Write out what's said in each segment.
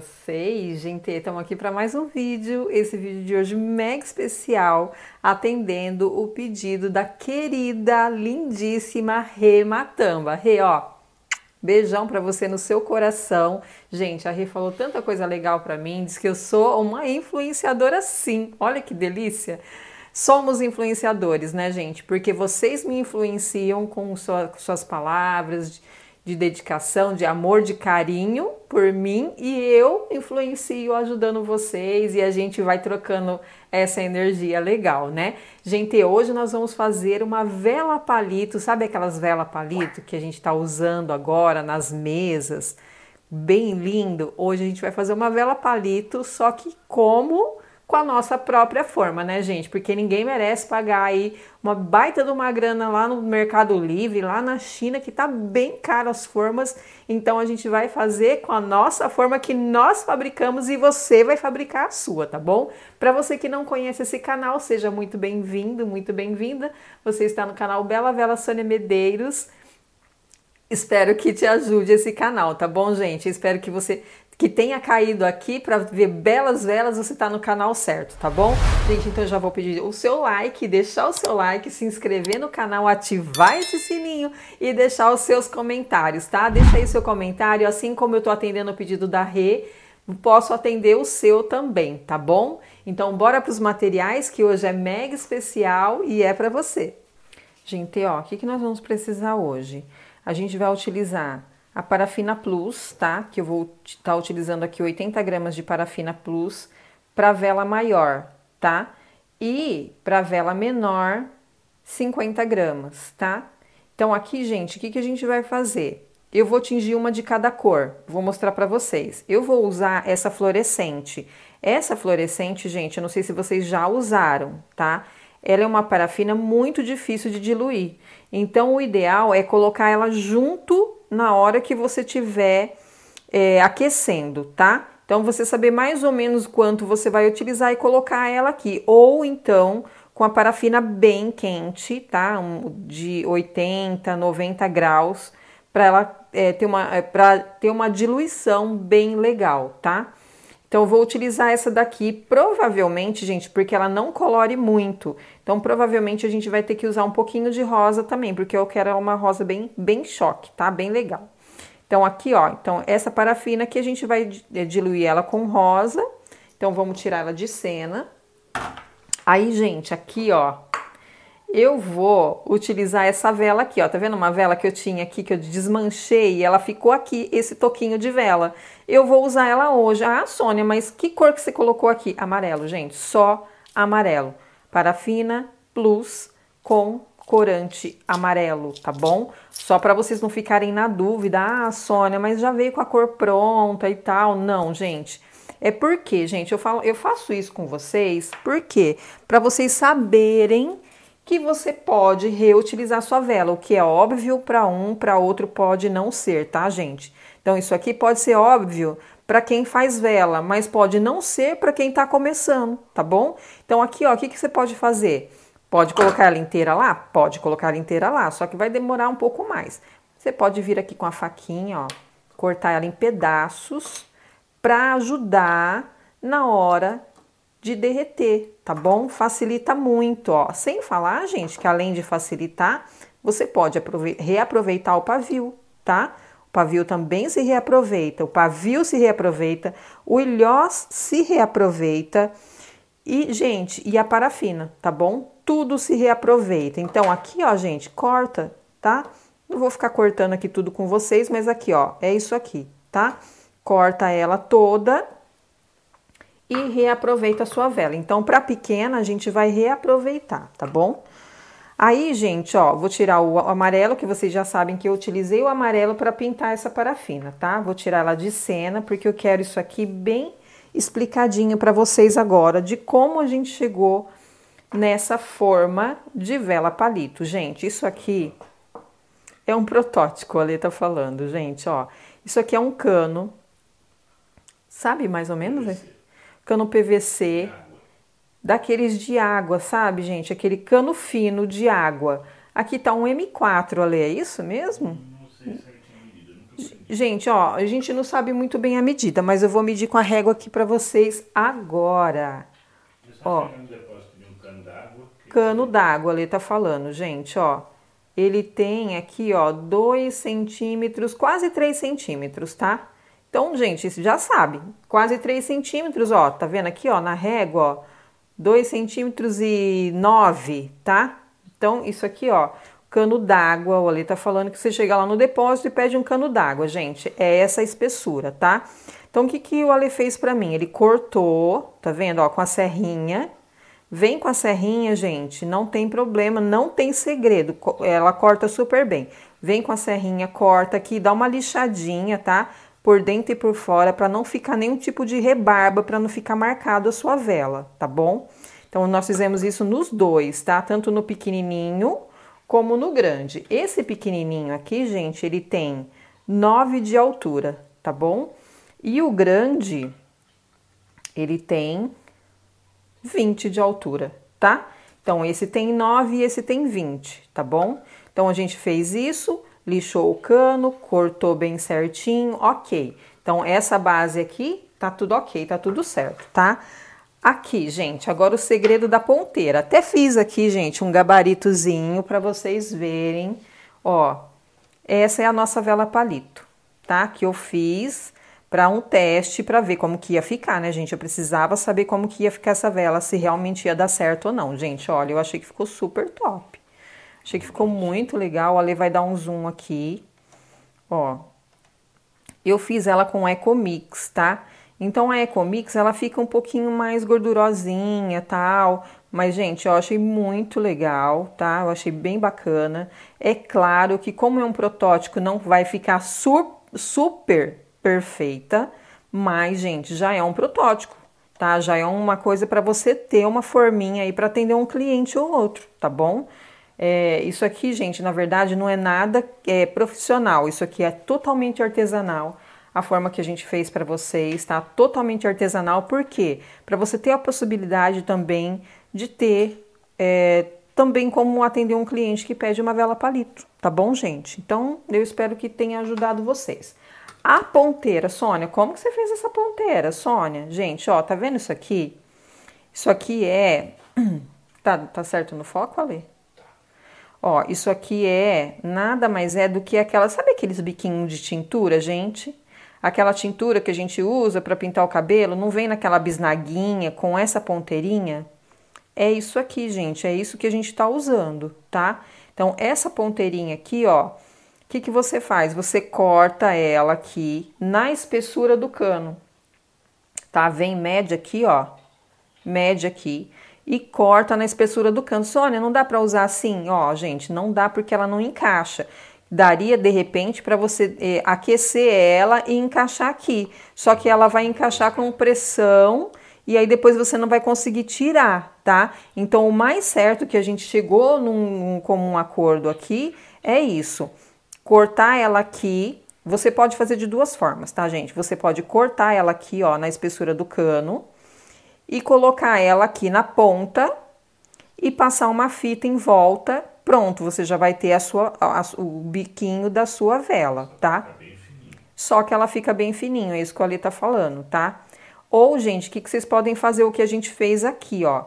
vocês? Gente, estamos aqui para mais um vídeo. Esse vídeo de hoje mega especial, atendendo o pedido da querida, lindíssima Rê Matamba. Rê, ó, beijão para você no seu coração. Gente, a Rê falou tanta coisa legal para mim, diz que eu sou uma influenciadora sim. Olha que delícia. Somos influenciadores, né, gente? Porque vocês me influenciam com sua, suas palavras, de dedicação, de amor, de carinho por mim e eu influencio ajudando vocês e a gente vai trocando essa energia legal, né? Gente, hoje nós vamos fazer uma vela palito, sabe aquelas vela palito que a gente está usando agora nas mesas? Bem lindo. Hoje a gente vai fazer uma vela palito, só que como com a nossa própria forma, né, gente? Porque ninguém merece pagar aí uma baita de uma grana lá no Mercado Livre, lá na China, que tá bem caro as formas. Então a gente vai fazer com a nossa forma que nós fabricamos e você vai fabricar a sua, tá bom? Para você que não conhece esse canal, seja muito bem-vindo, muito bem-vinda. Você está no canal Bela Vela Sônia Medeiros. Espero que te ajude esse canal, tá bom, gente? Espero que você que tenha caído aqui para ver belas velas, você está no canal certo, tá bom? Gente, então eu já vou pedir o seu like, deixar o seu like, se inscrever no canal, ativar esse sininho e deixar os seus comentários, tá? Deixa aí seu comentário, assim como eu tô atendendo o pedido da Rê, posso atender o seu também, tá bom? Então bora para os materiais que hoje é mega especial e é para você. Gente, ó, o que, que nós vamos precisar hoje? A gente vai utilizar a parafina plus, tá? Que eu vou estar tá utilizando aqui 80 gramas de parafina plus para vela maior, tá? E para vela menor, 50 gramas, tá? Então aqui, gente, o que, que a gente vai fazer? Eu vou tingir uma de cada cor, vou mostrar para vocês. Eu vou usar essa fluorescente. Essa fluorescente, gente, eu não sei se vocês já usaram, tá? Ela é uma parafina muito difícil de diluir. Então, o ideal é colocar ela junto na hora que você estiver é, aquecendo, tá? Então, você saber mais ou menos quanto você vai utilizar e colocar ela aqui. Ou então, com a parafina bem quente, tá? Um, de 80, 90 graus, para ela é, ter, uma, é, ter uma diluição bem legal, tá? Então, eu vou utilizar essa daqui, provavelmente, gente, porque ela não colore muito. Então, provavelmente, a gente vai ter que usar um pouquinho de rosa também, porque eu quero uma rosa bem, bem choque, tá? Bem legal. Então, aqui, ó, então, essa parafina aqui, a gente vai é, diluir ela com rosa. Então, vamos tirar ela de cena. Aí, gente, aqui, ó, eu vô utilizar essa vela aqui, ó. Tá vendo uma vela que eu tinha aqui que eu desmanchei e ela ficou aqui, esse toquinho de vela. Eu vou usar ela hoje. Ah, Sônia, mas que cor que você colocou aqui? Amarelo, gente. Só amarelo. Parafina plus com corante amarelo, tá bom? Só para vocês não ficarem na dúvida. Ah, Sônia, mas já veio com a cor pronta e tal. Não, gente. É porque, gente, eu falo, eu faço isso com vocês, porque para vocês saberem que você pode reutilizar sua vela, o que é óbvio para um, para outro pode não ser, tá, gente? Então isso aqui pode ser óbvio para quem faz vela, mas pode não ser para quem está começando, tá bom? Então aqui, ó, o que, que você pode fazer? Pode colocar ela inteira lá? Pode colocar ela inteira lá, só que vai demorar um pouco mais. Você pode vir aqui com a faquinha, ó, cortar ela em pedaços para ajudar na hora de derreter, tá bom? Facilita muito, ó. Sem falar, gente, que além de facilitar, você pode reaproveitar o pavio, tá? O pavio também se reaproveita, o pavio se reaproveita, o ilhós se reaproveita e, gente, e a parafina, tá bom? Tudo se reaproveita. Então, aqui, ó, gente, corta, tá? Não vou ficar cortando aqui tudo com vocês, mas aqui, ó, é isso aqui, tá? Corta ela toda e reaproveita a sua vela. Então, para pequena, a gente vai reaproveitar, tá bom? Aí, gente, ó, vou tirar o amarelo, que vocês já sabem que eu utilizei o amarelo para pintar essa parafina, tá? Vou tirar ela de cena, porque eu quero isso aqui bem explicadinho para vocês agora, de como a gente chegou nessa forma de vela palito. Gente, isso aqui é um protótipo, a Lê tá falando, gente, ó. Isso aqui é um cano, sabe mais ou menos? Esse? Cano PVC, daqueles de água, sabe, gente? Aquele cano fino de água. Aqui tá um M4, Ale, é isso mesmo? Não sei se Gente, ó, a gente não sabe muito bem a medida, mas eu vou medir com a régua aqui para vocês agora. Ó, cano d'água, ali tá falando, gente, ó. Ele tem aqui, ó, 2 centímetros, quase 3 centímetros, tá? Então, gente, isso já sabe, quase 3 centímetros, ó, tá vendo aqui, ó, na régua, ó, 2 centímetros e 9, tá? Então, isso aqui, ó, cano d'água, o Ale tá falando que você chega lá no depósito e pede um cano d'água, gente, é essa espessura, tá? Então, o que, que o Ale fez para mim? Ele cortou, tá vendo, ó, com a serrinha, Vem com a serrinha, gente, não tem problema, não tem segredo. Ela corta super bem. Vem com a serrinha, corta aqui, dá uma lixadinha, tá? Por dentro e por fora, para não ficar nenhum tipo de rebarba, para não ficar marcado a sua vela, tá bom? Então, nós fizemos isso nos dois, tá? Tanto no pequenininho como no grande. Esse pequenininho aqui, gente, ele tem 9 de altura, tá bom? E o grande, ele tem 20 de altura, tá? Então, esse tem 9 e esse tem 20, tá bom? Então, a gente fez isso, lixou o cano, cortou bem certinho, ok. Então, essa base aqui tá tudo ok, tá tudo certo, tá? Aqui, gente, agora o segredo da ponteira. Até fiz aqui, gente, um gabaritozinho para vocês verem. Ó, essa é a nossa vela palito, tá? Que eu fiz para um teste para ver como que ia ficar, né, gente? Eu precisava saber como que ia ficar essa vela, se realmente ia dar certo ou não. Gente, olha, eu achei que ficou super top. Achei que ficou muito legal. O Ale vai dar um zoom aqui. Ó. Eu fiz ela com Ecomix, tá? Então a Ecomix, ela fica um pouquinho mais gordurosinha, tal. Mas, gente, eu achei muito legal, tá? Eu achei bem bacana. É claro que como é um protótipo, não vai ficar super perfeita, mas, gente, já é um protótipo, tá? Já é uma coisa para você ter uma forminha aí para atender um cliente ou outro, tá bom? É, isso aqui, gente, na verdade não é nada é, profissional, isso aqui é totalmente artesanal. A forma que a gente fez para vocês tá totalmente artesanal, por quê? Para você ter a possibilidade também de ter é, também como atender um cliente que pede uma vela palito, tá bom, gente? Então, eu espero que tenha ajudado vocês. A ponteira, Sônia, como que você fez essa ponteira, Sônia? Gente, ó, tá vendo isso aqui? Isso aqui é. Tá, tá certo no foco, Ali? Ó, isso aqui é nada mais é do que aquela. Sabe aqueles biquinhos de tintura, gente? Aquela tintura que a gente usa para pintar o cabelo, não vem naquela bisnaguinha com essa ponteirinha? É isso aqui, gente, é isso que a gente tá usando, tá? Então, essa ponteirinha aqui, ó, o que, que você faz? Você corta ela aqui na espessura do cano, tá? Vem média aqui, ó, média aqui e corta na espessura do cano. Sônia, não dá para usar assim? Ó, gente, não dá porque ela não encaixa. Daria de repente para você eh, aquecer ela e encaixar aqui. Só que ela vai encaixar com pressão e aí depois você não vai conseguir tirar, tá? Então o mais certo que a gente chegou num comum acordo aqui é isso cortar ela aqui. Você pode fazer de duas formas, tá, gente? Você pode cortar ela aqui, ó, na espessura do cano e colocar ela aqui na ponta e passar uma fita em volta. Pronto, você já vai ter a sua, a, o biquinho da sua vela, tá? Só que ela fica bem fininho, é isso que a Ali tá falando, tá? Ou, gente, o que, que vocês podem fazer o que a gente fez aqui, ó?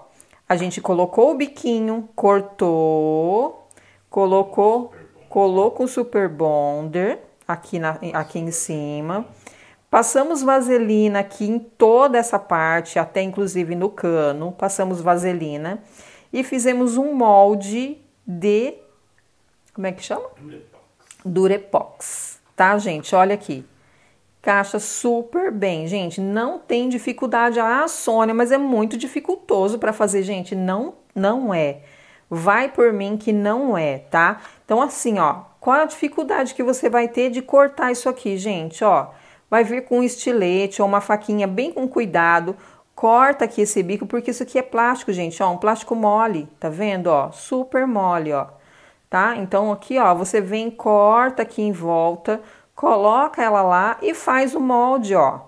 A gente colocou o biquinho, cortou, colocou coloco o Super Bonder aqui, na, aqui em cima. Passamos vaselina aqui em toda essa parte, até inclusive no cano, passamos vaselina e fizemos um molde de como é que chama? Durepox. Durepox, tá, gente? Olha aqui. Caixa super bem, gente. Não tem dificuldade. Ah, Sônia, mas é muito dificultoso para fazer, gente. Não, não é. Vai por mim que não é, tá? Então, assim, ó, qual a dificuldade que você vai ter de cortar isso aqui, gente? Ó, vai vir com um estilete ou uma faquinha bem com cuidado. Corta aqui esse bico, porque isso aqui é plástico, gente, ó, um plástico mole, tá vendo, ó? Super mole, ó, tá? Então, aqui, ó, você vem, corta aqui em volta, coloca ela lá e faz o molde, ó.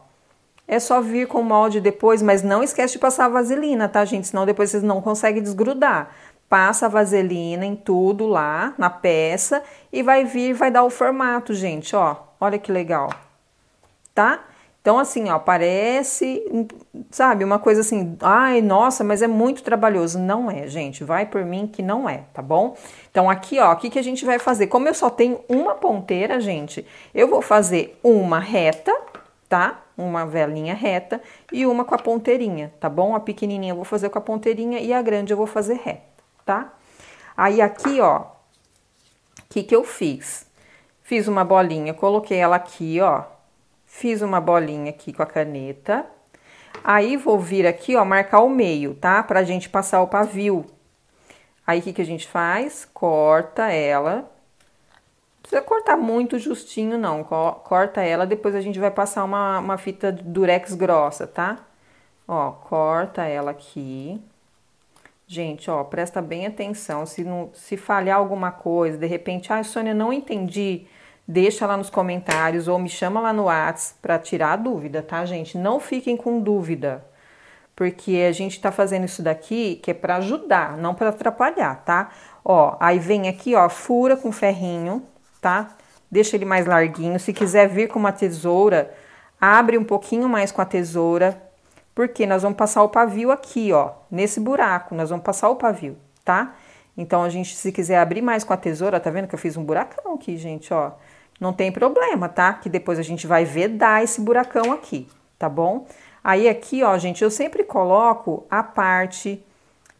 É só vir com o molde depois, mas não esquece de passar a vaselina, tá, gente? Senão depois vocês não conseguem desgrudar passa a vaselina em tudo lá, na peça, e vai vir, vai dar o formato, gente, ó. Olha que legal, tá? Então, assim, ó, parece, sabe, uma coisa assim, ai, nossa, mas é muito trabalhoso. Não é, gente, vai por mim que não é, tá bom? Então, aqui, ó, o que, que a gente vai fazer? Como eu só tenho uma ponteira, gente, eu vou fazer uma reta, tá? Uma velinha reta e uma com a ponteirinha, tá bom? A pequenininha eu vou fazer com a ponteirinha e a grande eu vou fazer reta, tá? Aí, aqui, ó, o que que eu fiz? Fiz uma bolinha, coloquei ela aqui, ó, Fiz uma bolinha aqui com a caneta. Aí vou vir aqui, ó, marcar o meio, tá? Pra gente passar o pavio. Aí o que, que a gente faz? Corta ela. Não precisa cortar muito justinho, não. Corta ela, depois a gente vai passar uma, uma fita durex grossa, tá? Ó, corta ela aqui. Gente, ó, presta bem atenção. Se, não, se falhar alguma coisa, de repente, ah, Sônia, não entendi deixa lá nos comentários ou me chama lá no WhatsApp para tirar a dúvida, tá, gente? Não fiquem com dúvida, porque a gente tá fazendo isso daqui que é para ajudar, não para atrapalhar, tá? Ó, aí vem aqui, ó, fura com ferrinho, tá? Deixa ele mais larguinho. Se quiser vir com uma tesoura, abre um pouquinho mais com a tesoura, porque nós vamos passar o pavio aqui, ó, nesse buraco, nós vamos passar o pavio, tá? Então a gente, se quiser abrir mais com a tesoura, tá vendo que eu fiz um buracão aqui, gente, ó. Não tem problema, tá? Que depois a gente vai vedar esse buracão aqui, tá bom? Aí aqui, ó, gente, eu sempre coloco a parte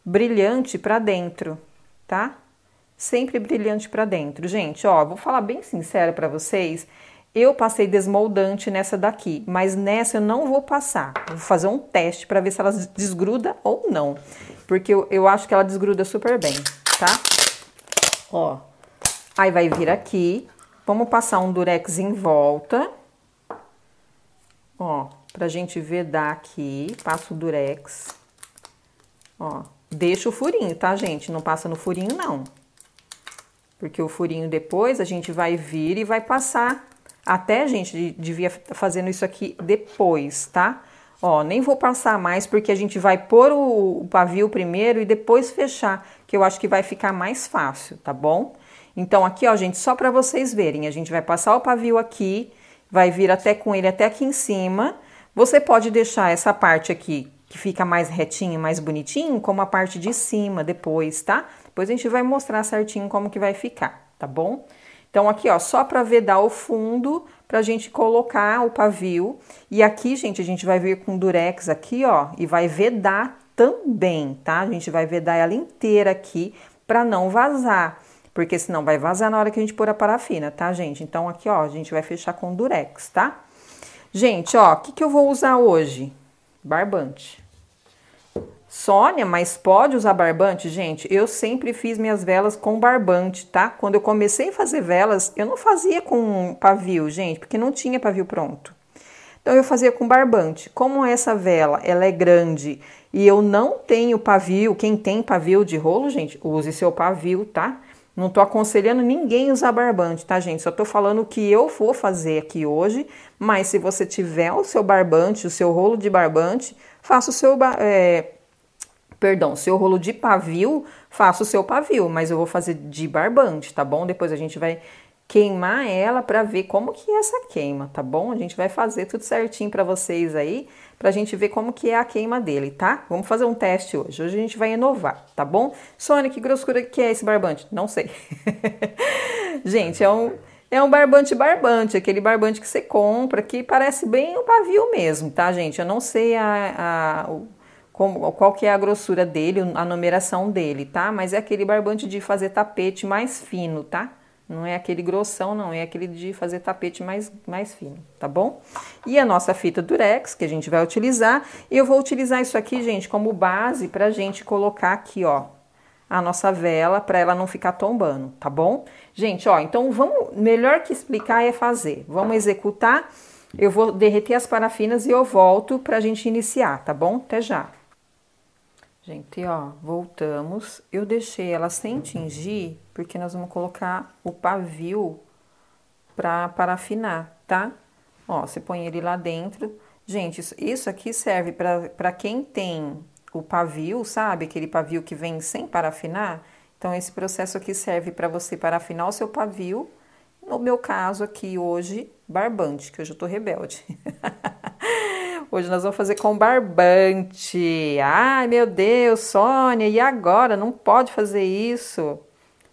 brilhante para dentro, tá? Sempre brilhante para dentro. Gente, ó, vou falar bem sincero para vocês, eu passei desmoldante nessa daqui, mas nessa eu não vou passar. Vou fazer um teste para ver se ela desgruda ou não, porque eu, eu acho que ela desgruda super bem, tá? Ó, aí vai vir aqui, Vamos passar um durex em volta. Ó, pra gente vedar aqui, passa o durex. Ó, deixa o furinho, tá, gente? Não passa no furinho, não. Porque o furinho depois a gente vai vir e vai passar. Até, gente, devia fazendo isso aqui depois, tá? Ó, nem vou passar mais porque a gente vai pôr o, o pavio primeiro e depois fechar, que eu acho que vai ficar mais fácil, tá bom? Então, aqui, ó, gente, só para vocês verem, a gente vai passar o pavio aqui, vai vir até com ele até aqui em cima. Você pode deixar essa parte aqui, que fica mais retinho, mais bonitinho, como a parte de cima depois, tá? Depois a gente vai mostrar certinho como que vai ficar, tá bom? Então, aqui, ó, só para vedar o fundo, pra gente colocar o pavio. E aqui, gente, a gente vai vir com durex aqui, ó, e vai vedar também, tá? A gente vai vedar ela inteira aqui para não vazar porque senão vai vazar na hora que a gente pôr a parafina, tá, gente? Então aqui, ó, a gente vai fechar com durex, tá? Gente, ó, o que, que eu vou usar hoje? Barbante. Sônia, mas pode usar barbante? Gente, eu sempre fiz minhas velas com barbante, tá? Quando eu comecei a fazer velas, eu não fazia com pavio, gente, porque não tinha pavio pronto. Então eu fazia com barbante. Como essa vela, ela é grande e eu não tenho pavio, quem tem pavio de rolo, gente, use seu pavio, tá? Não tô aconselhando ninguém usar barbante, tá, gente? Só tô falando o que eu vou fazer aqui hoje. Mas se você tiver o seu barbante, o seu rolo de barbante, faça o seu. É, perdão, seu rolo de pavio, faça o seu pavio. Mas eu vou fazer de barbante, tá bom? Depois a gente vai queimar ela para ver como que é essa queima, tá bom? A gente vai fazer tudo certinho para vocês aí para a gente ver como que é a queima dele, tá? Vamos fazer um teste hoje. Hoje a gente vai inovar, tá bom? Sônia, que grossura que é esse barbante? Não sei. gente, é um, é um barbante barbante, aquele barbante que você compra, que parece bem um pavio mesmo, tá, gente? Eu não sei a, a o, como, qual que é a grossura dele, a numeração dele, tá? Mas é aquele barbante de fazer tapete mais fino, tá? Não é aquele grossão, não, é aquele de fazer tapete mais, mais fino, tá bom? E a nossa fita durex, que a gente vai utilizar, eu vou utilizar isso aqui, gente, como base pra gente colocar aqui, ó, a nossa vela, para ela não ficar tombando, tá bom? Gente, ó, então vamos, melhor que explicar é fazer. Vamos executar, eu vou derreter as parafinas e eu volto pra gente iniciar, tá bom? Até já. Gente, ó, voltamos. Eu deixei ela sem tingir, porque nós vamos colocar o pavio pra parafinar, tá? Ó, você põe ele lá dentro. Gente, isso aqui serve para quem tem o pavio, sabe? Aquele pavio que vem sem parafinar. Então, esse processo aqui serve para você parafinar o seu pavio. No meu caso aqui hoje, barbante, que hoje eu tô rebelde. hoje nós vamos fazer com barbante. Ai, meu Deus, Sônia, e agora? Não pode fazer isso.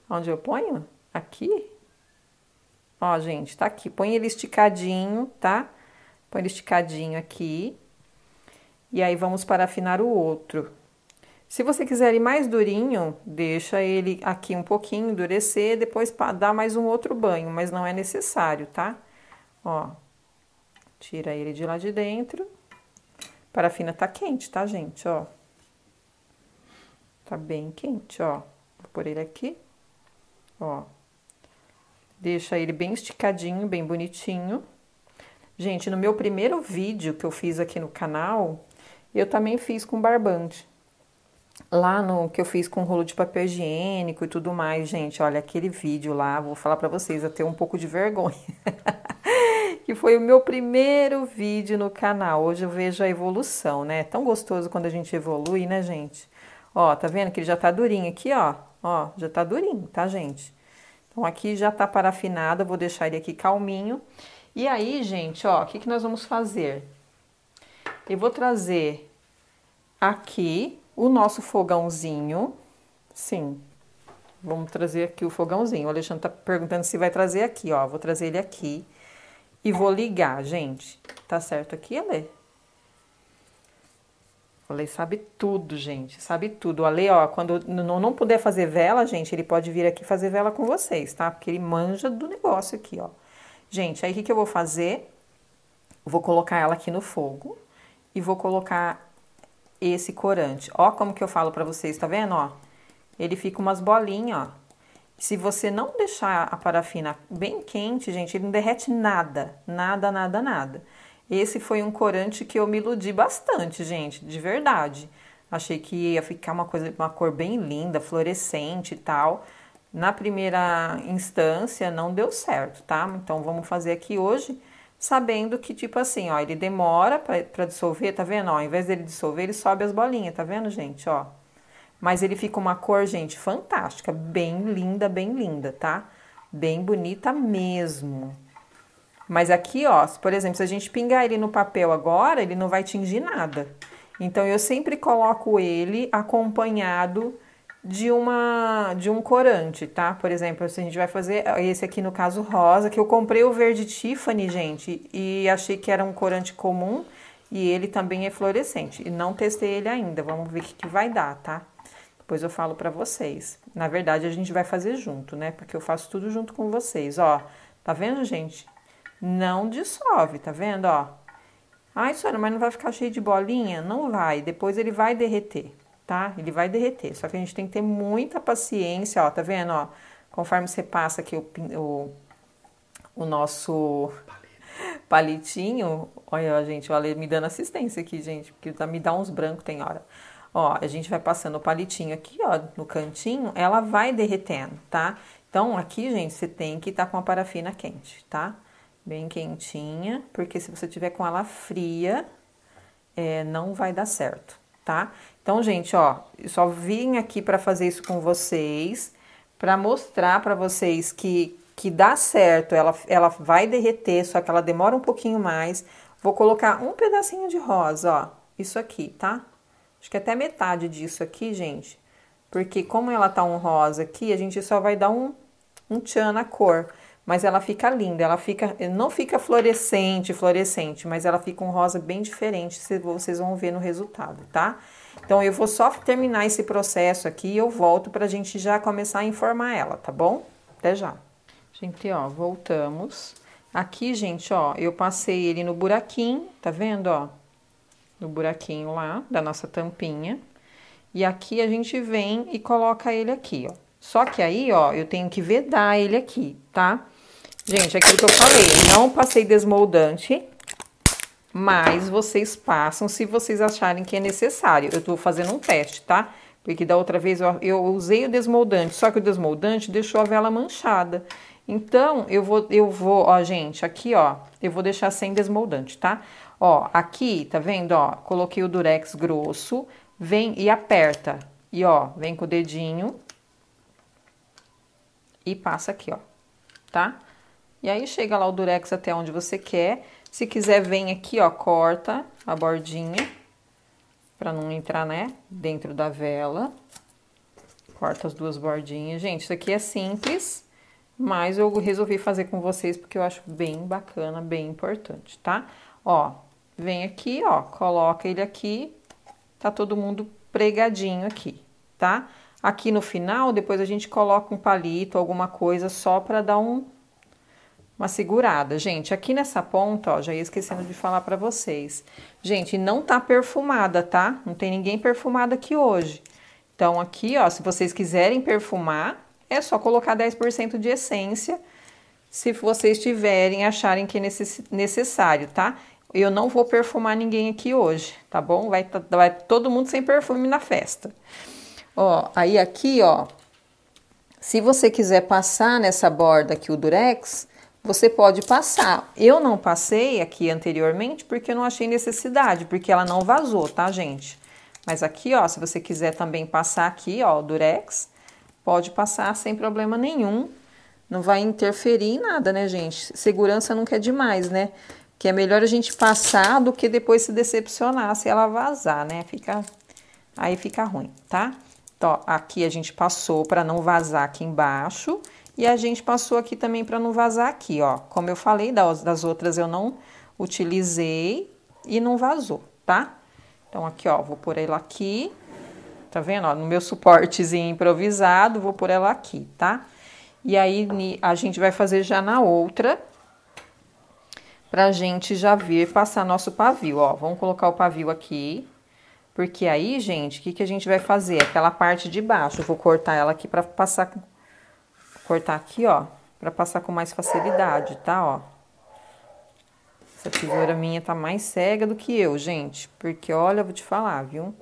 Onde eu ponho? Aqui? Ó, gente, tá aqui. Põe ele esticadinho, tá? Põe ele esticadinho aqui. E aí vamos para afinar o outro. Se você quiser ir mais durinho, deixa ele aqui um pouquinho endurecer, depois dá mais um outro banho, mas não é necessário, tá? Ó, tira ele de lá de dentro. Parafina tá quente, tá, gente? Ó, tá bem quente, ó. Vou pôr ele aqui, ó. Deixa ele bem esticadinho, bem bonitinho. Gente, no meu primeiro vídeo que eu fiz aqui no canal, eu também fiz com barbante. Lá no que eu fiz com rolo de papel higiênico e tudo mais, gente, olha, aquele vídeo lá, vou falar para vocês, tenho um pouco de vergonha. que foi o meu primeiro vídeo no canal. Hoje eu vejo a evolução, né? É tão gostoso quando a gente evolui, né, gente? Ó, tá vendo que ele já tá durinho aqui, ó? Ó, já tá durinho, tá, gente? Então aqui já tá parafinado, vou deixar ele aqui calminho. E aí, gente, ó, o que, que nós vamos fazer? Eu vou trazer aqui o nosso fogãozinho. Sim, vamos trazer aqui o fogãozinho. O Alexandre tá perguntando se vai trazer aqui, ó. Vou trazer ele aqui e vou ligar, gente. Tá certo aqui, Ale? O sabe tudo, gente. Sabe tudo. O Ale, ó, quando não, não puder fazer vela, gente, ele pode vir aqui fazer vela com vocês, tá? Porque ele manja do negócio aqui, ó. Gente, aí o que, que eu vou fazer? Vou colocar ela aqui no fogo e vou colocar esse corante. Ó como que eu falo para vocês, tá vendo, ó? Ele fica umas bolinhas, ó. Se você não deixar a parafina bem quente, gente, ele não derrete nada, nada, nada, nada. Esse foi um corante que eu me iludi bastante, gente, de verdade. Achei que ia ficar uma coisa, uma cor bem linda, fluorescente e tal na primeira instância não deu certo, tá? Então vamos fazer aqui hoje, sabendo que tipo assim, ó, ele demora para dissolver, tá vendo? Ó, ao invés dele dissolver, ele sobe as bolinhas, tá vendo, gente? Ó. Mas ele fica uma cor, gente, fantástica, bem linda, bem linda, tá? Bem bonita mesmo. Mas aqui, ó, por exemplo, se a gente pingar ele no papel agora, ele não vai tingir nada. Então eu sempre coloco ele acompanhado de uma de um corante, tá? Por exemplo, se a gente vai fazer esse aqui no caso rosa, que eu comprei o verde Tiffany, gente, e achei que era um corante comum e ele também é fluorescente. E não testei ele ainda, vamos ver o que, que vai dar, tá? Depois eu falo para vocês. Na verdade, a gente vai fazer junto, né? Porque eu faço tudo junto com vocês, ó. Tá vendo, gente? Não dissolve, tá vendo, ó? Ai, senhora, mas não vai ficar cheio de bolinha? Não vai, depois ele vai derreter tá? Ele vai derreter. Só que a gente tem que ter muita paciência, ó, tá vendo, ó? Conforme você passa aqui o, o, o nosso palitinho, olha, gente, o Ale me dando assistência aqui, gente, porque tá, me dá uns brancos tem hora. Ó, a gente vai passando o palitinho aqui, ó, no cantinho, ela vai derretendo, tá? Então, aqui, gente, você tem que estar tá com a parafina quente, tá? Bem quentinha, porque se você tiver com ela fria, é, não vai dar certo, tá? Então, gente, ó, eu só vim aqui para fazer isso com vocês, para mostrar para vocês que, que dá certo, ela, ela vai derreter, só que ela demora um pouquinho mais. Vou colocar um pedacinho de rosa, ó, isso aqui, tá? Acho que até metade disso aqui, gente, porque como ela tá um rosa aqui, a gente só vai dar um, um tchan na cor. Mas ela fica linda, ela fica, não fica fluorescente, fluorescente, mas ela fica um rosa bem diferente, vocês vão ver no resultado, tá? Então, eu vou só terminar esse processo aqui e eu volto para a gente já começar a informar ela, tá bom? Até já. Gente, ó, voltamos. Aqui, gente, ó, eu passei ele no buraquinho, tá vendo, ó? No buraquinho lá da nossa tampinha. E aqui a gente vem e coloca ele aqui, ó. Só que aí, ó, eu tenho que vedar ele aqui, tá? Gente, aquilo que eu falei, não passei desmoldante, mas vocês passam se vocês acharem que é necessário. Eu tô fazendo um teste, tá? Porque da outra vez eu, eu usei o desmoldante, só que o desmoldante deixou a vela manchada. Então, eu vou, eu vou, ó, gente, aqui, ó, eu vou deixar sem desmoldante, tá? Ó, aqui, tá vendo, ó, coloquei o durex grosso, vem e aperta. E, ó, vem com o dedinho e passa aqui, ó, tá? E aí chega lá o durex até onde você quer. Se quiser, vem aqui, ó, corta a bordinha para não entrar, né, dentro da vela. Corta as duas bordinhas. Gente, isso aqui é simples, mas eu resolvi fazer com vocês porque eu acho bem bacana, bem importante, tá? Ó, vem aqui, ó, coloca ele aqui, tá todo mundo pregadinho aqui, tá? Aqui no final, depois a gente coloca um palito, alguma coisa só para dar um, uma segurada. Gente, aqui nessa ponta, ó, já ia esquecendo de falar para vocês. Gente, não tá perfumada, tá? Não tem ninguém perfumado aqui hoje. Então, aqui, ó, se vocês quiserem perfumar, é só colocar 10% de essência, se vocês tiverem, acharem que é necessário, tá? Eu não vou perfumar ninguém aqui hoje, tá bom? Vai, vai todo mundo sem perfume na festa. Ó, aí aqui, ó, se você quiser passar nessa borda aqui o durex, você pode passar. Eu não passei aqui anteriormente porque eu não achei necessidade, porque ela não vazou, tá, gente? Mas aqui, ó, se você quiser também passar aqui, ó, o durex, pode passar sem problema nenhum. Não vai interferir em nada, né, gente? Segurança nunca é demais, né? Que é melhor a gente passar do que depois se decepcionar se ela vazar, né? Fica aí fica ruim, tá? Então, aqui a gente passou para não vazar aqui embaixo e a gente passou aqui também para não vazar aqui, ó. Como eu falei, das, outras eu não utilizei e não vazou, tá? Então, aqui, ó, vou pôr ela aqui. Tá vendo? Ó, no meu suportezinho improvisado, vou pôr ela aqui, tá? E aí, a gente vai fazer já na outra, pra gente já vir passar nosso pavio, ó. Vamos colocar o pavio aqui, porque aí, gente, o que, que a gente vai fazer? Aquela parte de baixo, eu vou cortar ela aqui pra passar, cortar aqui, ó, pra passar com mais facilidade, tá, ó. Essa tesoura minha tá mais cega do que eu, gente. Porque, olha, eu vou te falar, viu?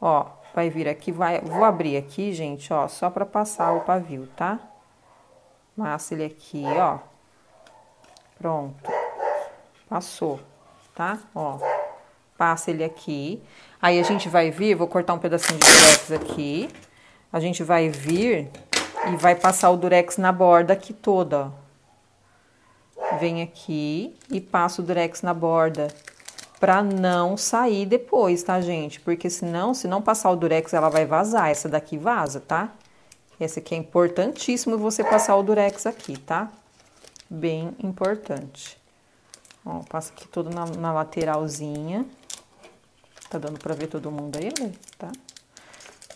Ó, vai vir aqui, vai... Vou abrir aqui, gente, ó, só pra passar o pavio, tá? Massa ele aqui, ó. Pronto. Passou, tá? Ó. Passa ele aqui. Aí a gente vai vir, vou cortar um pedacinho de durex aqui. A gente vai vir e vai passar o durex na borda aqui toda, ó vem aqui e passo o durex na borda para não sair depois, tá, gente? Porque senão, se não passar o durex, ela vai vazar. Essa daqui vaza, tá? Esse aqui é importantíssimo você passar o durex aqui, tá? Bem importante. Ó, passa aqui todo na, na lateralzinha. Tá dando pra ver todo mundo aí, né? tá?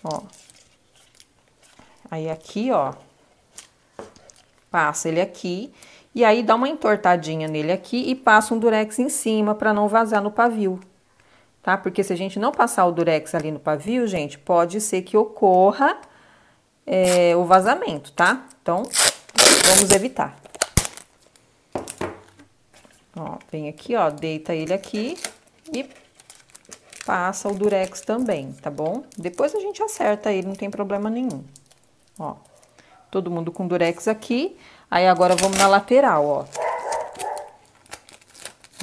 Ó. Aí aqui, ó. Passa ele aqui e aí dá uma entortadinha nele aqui e passa um durex em cima para não vazar no pavio, tá? Porque se a gente não passar o durex ali no pavio, gente, pode ser que ocorra é, o vazamento, tá? Então, vamos evitar. Ó, vem aqui, ó, deita ele aqui e passa o durex também, tá bom? Depois a gente acerta ele, não tem problema nenhum. Ó, todo mundo com durex aqui. Aí agora vamos na lateral, ó.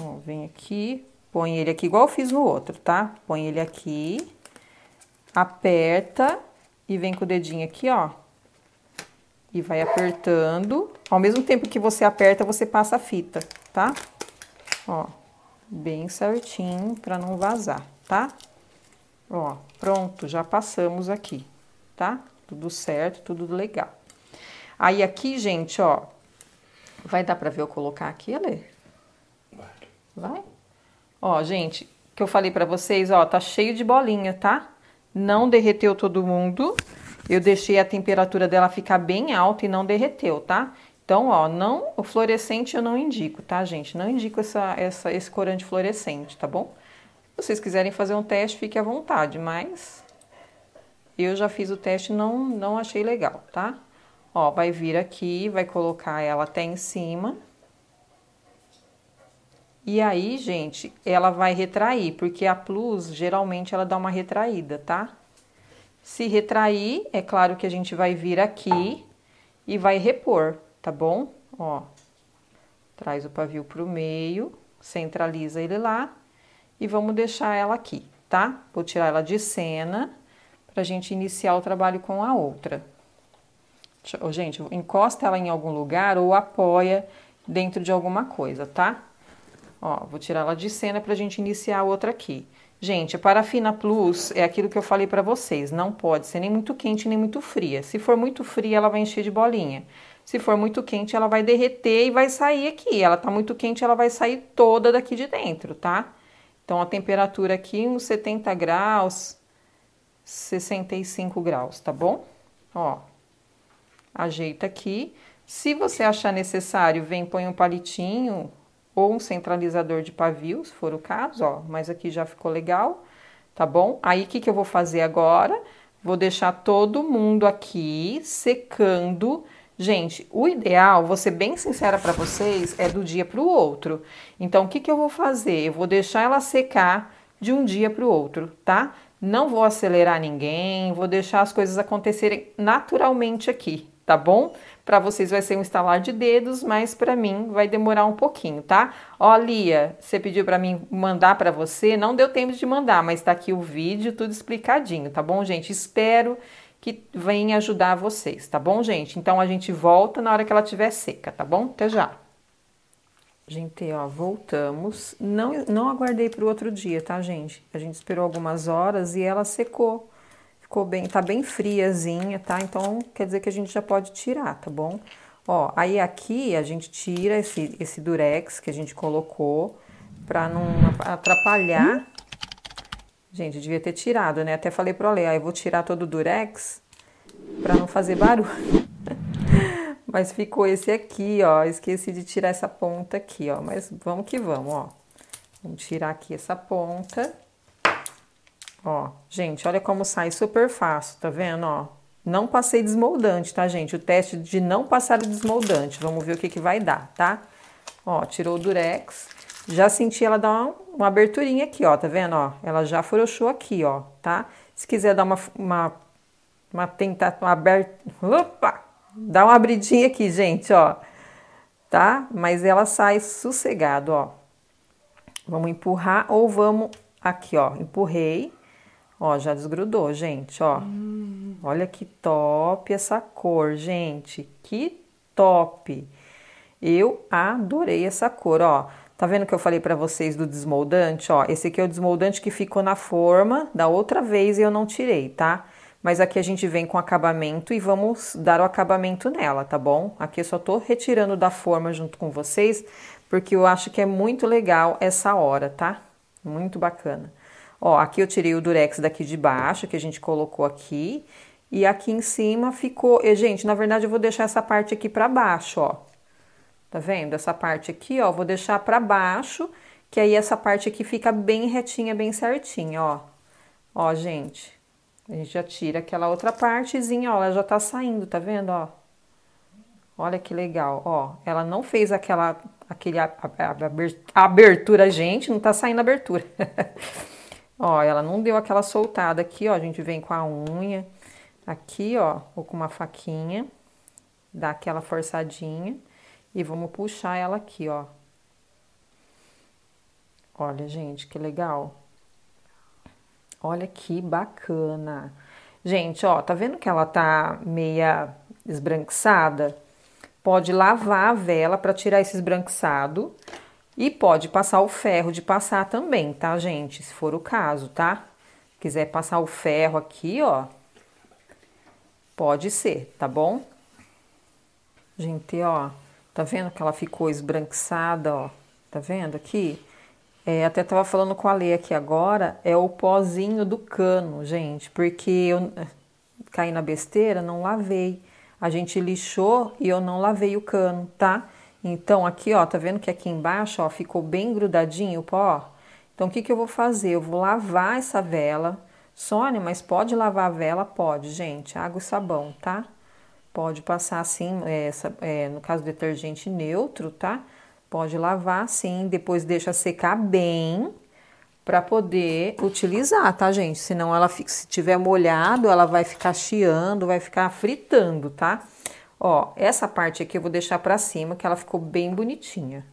ó. Vem aqui, põe ele aqui igual eu fiz no outro, tá? Põe ele aqui, aperta e vem com o dedinho aqui, ó. E vai apertando. Ao mesmo tempo que você aperta, você passa a fita, tá? Ó, bem certinho pra não vazar, tá? Ó, pronto, já passamos aqui, tá? Tudo certo, tudo legal. Aí aqui, gente, ó, vai dar pra ver eu colocar aqui, Ale? Vai. Vai? Ó, gente, que eu falei pra vocês, ó, tá cheio de bolinha, tá? Não derreteu todo mundo. Eu deixei a temperatura dela ficar bem alta e não derreteu, tá? Então, ó, não, o fluorescente eu não indico, tá, gente? Não indico essa, essa, esse corante fluorescente, tá bom? Se vocês quiserem fazer um teste, fique à vontade, mas eu já fiz o teste e não, não achei legal, tá? Ó, vai vir aqui, vai colocar ela até em cima. E aí, gente, ela vai retrair, porque a plus, geralmente, ela dá uma retraída, tá? Se retrair, é claro que a gente vai vir aqui e vai repor, tá bom? Ó, traz o pavio pro meio, centraliza ele lá e vamos deixar ela aqui, tá? Vou tirar ela de cena pra gente iniciar o trabalho com a outra. Gente, encosta ela em algum lugar ou apoia dentro de alguma coisa, tá? Ó, vou tirar ela de cena pra gente iniciar outra aqui. Gente, a parafina plus é aquilo que eu falei para vocês, não pode ser nem muito quente nem muito fria. Se for muito fria, ela vai encher de bolinha. Se for muito quente, ela vai derreter e vai sair aqui. Ela tá muito quente, ela vai sair toda daqui de dentro, tá? Então a temperatura aqui uns 70 graus, 65 graus, tá bom? Ó. Ajeita aqui. Se você achar necessário, vem põe um palitinho ou um centralizador de pavio, se for o caso, ó, mas aqui já ficou legal, tá bom? Aí o que, que eu vou fazer agora? Vou deixar todo mundo aqui secando. Gente, o ideal, vou ser bem sincera para vocês, é do dia para o outro. Então, o que, que eu vou fazer? Eu vou deixar ela secar de um dia para o outro, tá? Não vou acelerar ninguém, vou deixar as coisas acontecerem naturalmente aqui, tá bom? Para vocês vai ser um estalar de dedos, mas para mim vai demorar um pouquinho, tá? Ó, Lia, você pediu para mim mandar para você, não deu tempo de mandar, mas tá aqui o vídeo tudo explicadinho, tá bom, gente? Espero que venha ajudar vocês, tá bom, gente? Então a gente volta na hora que ela estiver seca, tá bom? Até já. Gente, ó, voltamos. Não, não aguardei para o outro dia, tá, gente? A gente esperou algumas horas e ela secou. Ficou bem, tá bem friazinha, tá? Então, quer dizer que a gente já pode tirar, tá bom? Ó, aí aqui a gente tira esse, esse durex que a gente colocou pra não atrapalhar. Gente, devia ter tirado, né? Até falei pro Ale, aí eu vou tirar todo o durex pra não fazer barulho. Mas ficou esse aqui, ó. Esqueci de tirar essa ponta aqui, ó. Mas vamos que vamos, ó. Vamos tirar aqui essa ponta. Ó, gente, olha como sai super fácil, tá vendo, ó? Não passei desmoldante, tá, gente? O teste de não passar o desmoldante. Vamos ver o que, que vai dar, tá? Ó, tirou o durex. Já senti ela dar uma, uma aberturinha aqui, ó, tá vendo, ó? Ela já frouxou aqui, ó, tá? Se quiser dar uma, uma, uma tentar, uma aberta... Opa! Dá uma abridinha aqui, gente, ó. Tá? Mas ela sai sossegado, ó. Vamos empurrar ou vamos... Aqui, ó, empurrei. Ó, já desgrudou, gente, ó. Hum. Olha que top essa cor, gente. Que top. Eu adorei essa cor, ó. Tá vendo que eu falei para vocês do desmoldante, ó? Esse aqui é o desmoldante que ficou na forma da outra vez e eu não tirei, tá? Mas aqui a gente vem com acabamento e vamos dar o acabamento nela, tá bom? Aqui eu só tô retirando da forma junto com vocês, porque eu acho que é muito legal essa hora, tá? Muito bacana. Ó, aqui eu tirei o durex daqui de baixo, que a gente colocou aqui. E aqui em cima ficou... E, gente, na verdade eu vou deixar essa parte aqui pra baixo, ó. Tá vendo? Essa parte aqui, ó, vou deixar pra baixo, que aí essa parte aqui fica bem retinha, bem certinha, ó. Ó, gente, a gente já tira aquela outra partezinha, ó, ela já tá saindo, tá vendo, ó? Olha que legal, ó. Ela não fez aquela aquele abertura, gente, não tá saindo abertura. Ó, ela não deu aquela soltada aqui, ó. A gente vem com a unha aqui, ó, ou com uma faquinha, dá aquela forçadinha e vamos puxar ela aqui, ó. Olha, gente, que legal. Olha que bacana. Gente, ó, tá vendo que ela tá meia esbranquiçada? Pode lavar a vela para tirar esse esbranquiçado. E pode passar o ferro de passar também, tá, gente? Se for o caso, tá? Quiser passar o ferro aqui, ó, pode ser, tá bom? Gente, ó, tá vendo que ela ficou esbranquiçada, ó? Tá vendo aqui? É, até tava falando com a Lê aqui agora, é o pozinho do cano, gente, porque eu caí na besteira, não lavei. A gente lixou e eu não lavei o cano, tá? Então, aqui, ó, tá vendo que aqui embaixo, ó, ficou bem grudadinho o pó? Então, o que que eu vou fazer? Eu vou lavar essa vela. Sônia, mas pode lavar a vela? Pode, gente. Água e sabão, tá? Pode passar assim, é, é, no caso, detergente neutro, tá? Pode lavar assim, depois deixa secar bem para poder utilizar, tá, gente? Senão ela fica, se tiver molhado, ela vai ficar chiando, vai ficar fritando, tá? Ó, essa parte aqui eu vou deixar pra cima, que ela ficou bem bonitinha.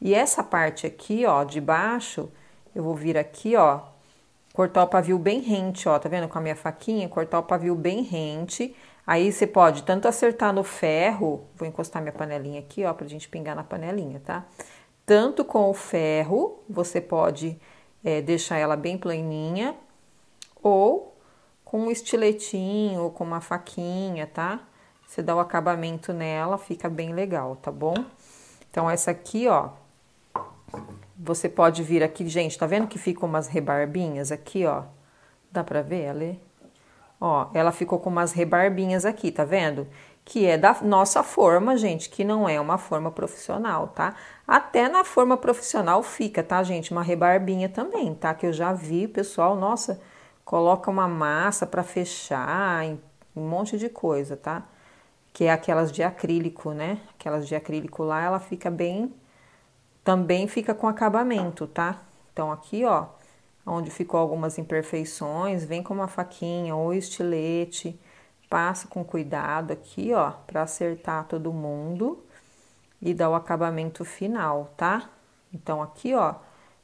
E essa parte aqui, ó, de baixo, eu vou vir aqui, ó, cortar o pavio bem rente, ó, tá vendo? Com a minha faquinha, cortar o pavio bem rente. Aí você pode tanto acertar no ferro, vou encostar minha panelinha aqui, ó, pra gente pingar na panelinha, tá? Tanto com o ferro, você pode é, deixar ela bem planinha, ou com um estiletinho, ou com uma faquinha, tá? Você dá o acabamento nela, fica bem legal, tá bom? Então, essa aqui, ó, você pode vir aqui, gente, tá vendo que ficam umas rebarbinhas aqui, ó? Dá pra ver, Ale? Ó, ela ficou com umas rebarbinhas aqui, tá vendo? Que é da nossa forma, gente, que não é uma forma profissional, tá? Até na forma profissional fica, tá, gente? Uma rebarbinha também, tá? Que eu já vi, pessoal, nossa, coloca uma massa para fechar, um monte de coisa, tá? Que é aquelas de acrílico, né? Aquelas de acrílico lá, ela fica bem também fica com acabamento, tá? Então aqui, ó, onde ficou algumas imperfeições, vem com uma faquinha ou estilete, passa com cuidado aqui, ó, para acertar todo mundo e dar o acabamento final, tá? Então aqui, ó,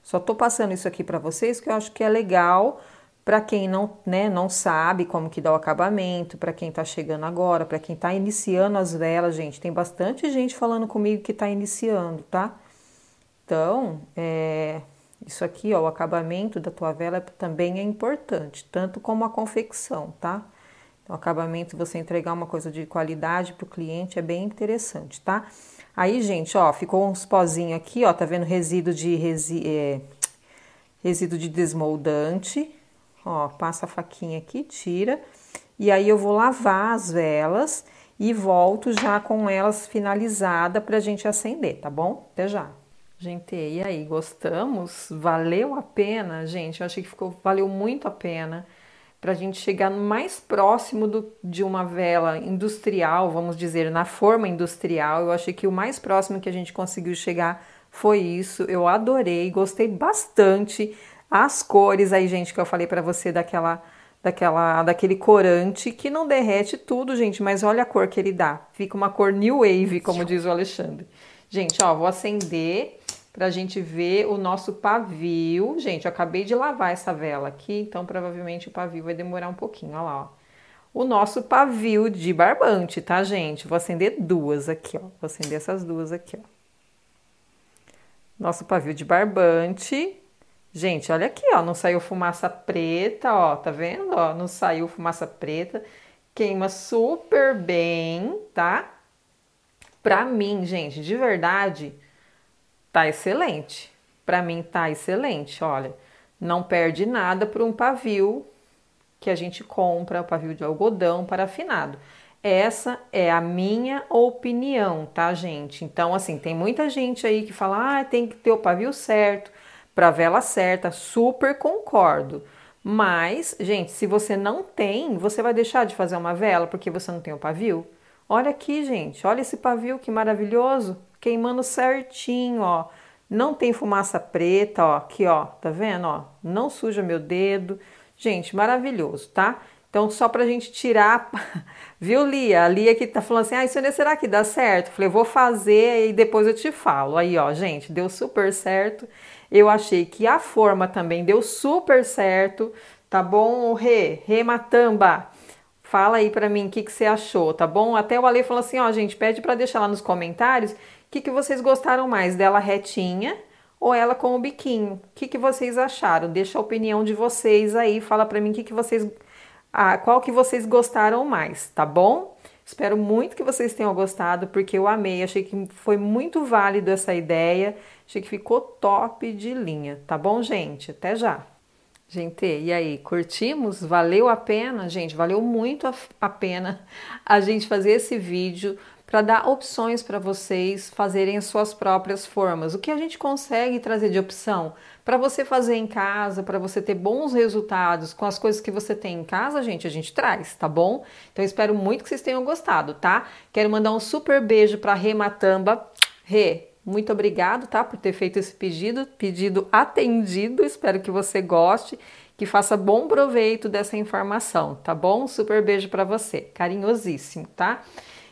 só tô passando isso aqui para vocês que eu acho que é legal para quem não, né, não sabe como que dá o acabamento, para quem tá chegando agora, para quem tá iniciando as velas, gente, tem bastante gente falando comigo que tá iniciando, tá? Então, é, isso aqui, ó, o acabamento da tua vela também é importante, tanto como a confecção, tá? Então, acabamento, você entregar uma coisa de qualidade para o cliente é bem interessante, tá? Aí, gente, ó, ficou uns pozinhos aqui, ó, tá vendo resíduo de resi é, resíduo de desmoldante. Ó, passa a faquinha aqui, tira. E aí eu vou lavar as velas e volto já com elas finalizada para a gente acender, tá bom? Até já. Gente, e aí, gostamos? Valeu a pena, gente? Eu achei que ficou, valeu muito a pena para a gente chegar mais próximo do, de uma vela industrial, vamos dizer, na forma industrial. Eu achei que o mais próximo que a gente conseguiu chegar foi isso. Eu adorei, gostei bastante. As cores aí, gente, que eu falei para você daquela daquela daquele corante que não derrete tudo, gente, mas olha a cor que ele dá. Fica uma cor new wave, como diz o Alexandre. Gente, ó, vou acender para a gente ver o nosso pavio. Gente, eu acabei de lavar essa vela aqui, então provavelmente o pavio vai demorar um pouquinho. Olha lá, ó. O nosso pavio de barbante, tá, gente? Vou acender duas aqui, ó. Vou acender essas duas aqui, ó. Nosso pavio de barbante. Gente, olha aqui, ó. Não saiu fumaça preta, ó. Tá vendo? Ó, não saiu fumaça preta. Queima super bem, tá? Pra mim, gente, de verdade Tá excelente. Para mim tá excelente. Olha, não perde nada para um pavio que a gente compra, o pavio de algodão parafinado. Essa é a minha opinião, tá, gente? Então, assim, tem muita gente aí que fala, ah, tem que ter o pavio certo, para vela certa, super concordo. Mas, gente, se você não tem, você vai deixar de fazer uma vela porque você não tem o pavio? Olha aqui, gente, olha esse pavio que maravilhoso queimando certinho, ó. Não tem fumaça preta, ó, aqui, ó, tá vendo, ó? Não suja meu dedo. Gente, maravilhoso, tá? Então, só pra gente tirar, viu, Lia? A Lia que tá falando assim, ah, Sônia, será que dá certo? Falei, vou fazer e depois eu te falo. Aí, ó, gente, deu super certo. Eu achei que a forma também deu super certo, tá bom? Rê, Rê Matamba, fala aí pra mim o que, que você achou, tá bom? Até o Ale falou assim, ó, gente, pede pra deixar lá nos comentários o que, que vocês gostaram mais, dela retinha ou ela com o biquinho? O que, que vocês acharam? Deixa a opinião de vocês aí, fala para mim o que, que vocês, ah, qual que vocês gostaram mais, tá bom? Espero muito que vocês tenham gostado, porque eu amei, achei que foi muito válido essa ideia, achei que ficou top de linha, tá bom, gente? Até já! Gente, e aí, curtimos? Valeu a pena? Gente, valeu muito a pena a gente fazer esse vídeo para dar opções para vocês fazerem as suas próprias formas. O que a gente consegue trazer de opção para você fazer em casa, para você ter bons resultados com as coisas que você tem em casa, gente, a gente traz, tá bom? Então espero muito que vocês tenham gostado, tá? Quero mandar um super beijo para Rematamba. Rê, muito obrigado, tá, por ter feito esse pedido, pedido atendido. Espero que você goste, que faça bom proveito dessa informação, tá bom? Super beijo para você, carinhosíssimo, tá?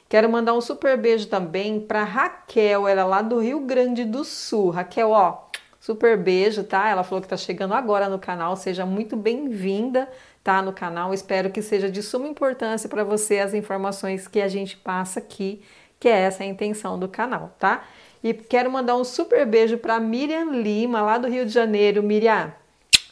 Quero mandar um super beijo também para Raquel, ela é lá do Rio Grande do Sul. Raquel, ó, Super beijo, tá? Ela falou que tá chegando agora no canal. Seja muito bem-vinda, tá? No canal. Espero que seja de suma importância para você as informações que a gente passa aqui, que é essa a intenção do canal, tá? E quero mandar um super beijo para Miriam Lima, lá do Rio de Janeiro. Miriam,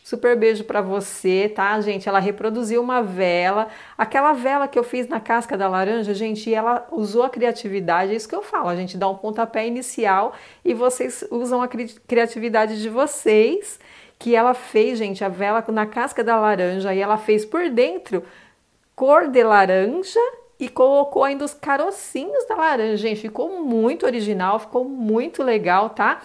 Super beijo para você, tá, gente? Ela reproduziu uma vela, aquela vela que eu fiz na casca da laranja, gente, e ela usou a criatividade, é isso que eu falo, a gente dá um pontapé inicial e vocês usam a cri criatividade de vocês, que ela fez, gente, a vela na casca da laranja e ela fez por dentro cor de laranja e colocou ainda os carocinhos da laranja, gente, ficou muito original, ficou muito legal, tá?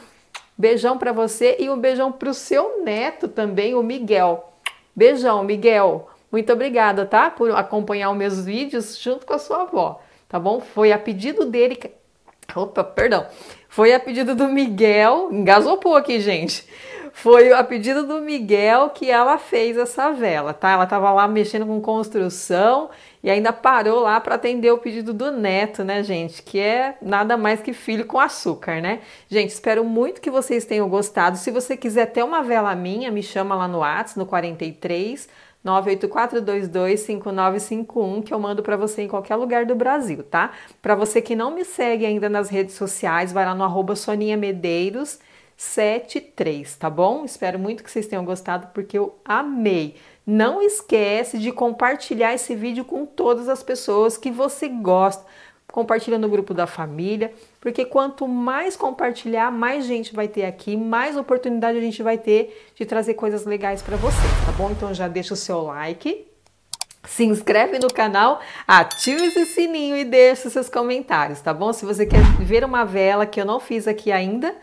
Beijão para você e um beijão para o seu neto também, o Miguel. Beijão, Miguel. Muito obrigada, tá? Por acompanhar os meus vídeos junto com a sua avó, tá bom? Foi a pedido dele. Opa, perdão. Foi a pedido do Miguel. Engasopou aqui, gente. Foi a pedido do Miguel que ela fez essa vela, tá? Ela estava lá mexendo com construção e ainda parou lá para atender o pedido do neto, né, gente? Que é nada mais que filho com açúcar, né? Gente, espero muito que vocês tenham gostado. Se você quiser ter uma vela minha, me chama lá no WhatsApp, no 43 984225951, que eu mando para você em qualquer lugar do Brasil, tá? Para você que não me segue ainda nas redes sociais, vai lá no arroba Soninha Medeiros 73, tá bom? Espero muito que vocês tenham gostado porque eu amei. Não esquece de compartilhar esse vídeo com todas as pessoas que você gosta. Compartilha no grupo da família, porque quanto mais compartilhar, mais gente vai ter aqui, mais oportunidade a gente vai ter de trazer coisas legais para você, tá bom? Então já deixa o seu like, se inscreve no canal, ativa esse sininho e deixa seus comentários, tá bom? Se você quer ver uma vela que eu não fiz aqui ainda,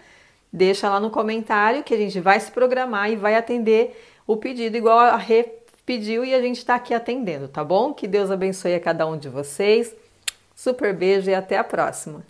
deixa lá no comentário que a gente vai se programar e vai atender o pedido igual a Rê pediu e a gente está aqui atendendo, tá bom? Que Deus abençoe a cada um de vocês. Super beijo e até a próxima.